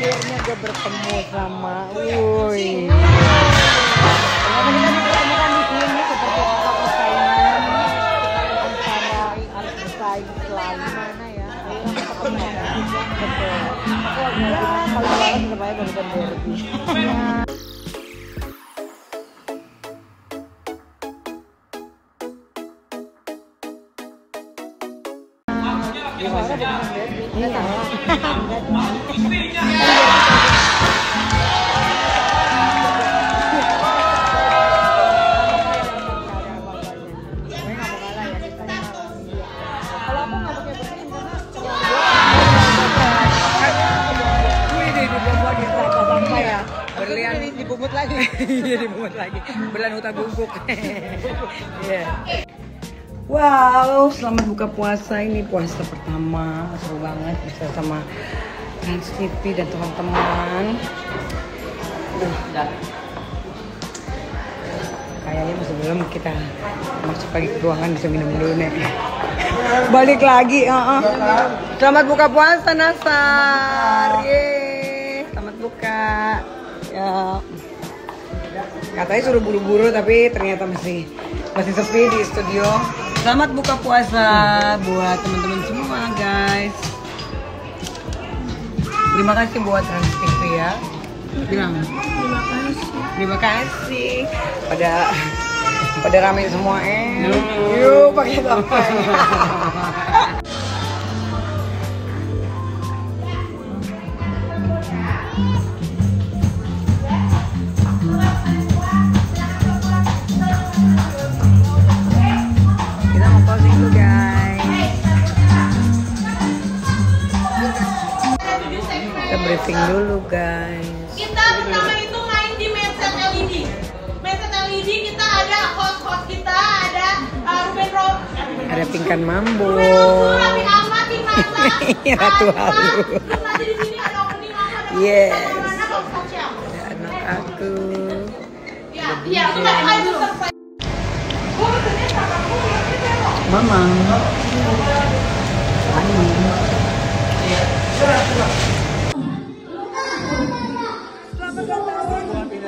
akhirnya gue bertemu sama. Ternyata kita dipertemukan di sini seperti apa persaingan antara bersaing selalu mana ya. Betul. Ya, paling banget tetap aja Berlian dibungkut lagi. Iya dibuat lagi. Berlian hutan bungkuk. Iya. Wow, selamat buka puasa ini puasa pertama seru banget bisa sama Trans TV dan teman-teman. Aduh, kayaknya sebelum kita masuk lagi ke ruangan bisa minum dulu nih. Balik lagi, uh -uh. Selamat buka puasa Nasar. Yeay, selamat buka. Ya. Katanya suruh buru-buru tapi ternyata masih masih sepi di studio. Selamat buka puasa buat teman-teman semua, guys. Terima kasih buat Trans TV ya. Bilang. Terima kasih. Terima kasih. Pada pada rame semua eh. Yuk, pakai apa? Kita briefing dulu, guys. Kita pertama itu main di mindset LED. Mindset LED kita ada host-host kita, ada uh, Ruben Rob, Ada Pingkan Mambo. Ruben Rob, Raffi Ahmad, Tim Nasa, Ratu. Halu. Di sini ada opening mama Yes. Ada anak aku. Ya, iya, itu kan itu surprise.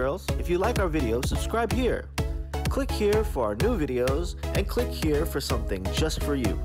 girls, if you like our video, subscribe here. Click here for our new videos and click here for something just for you.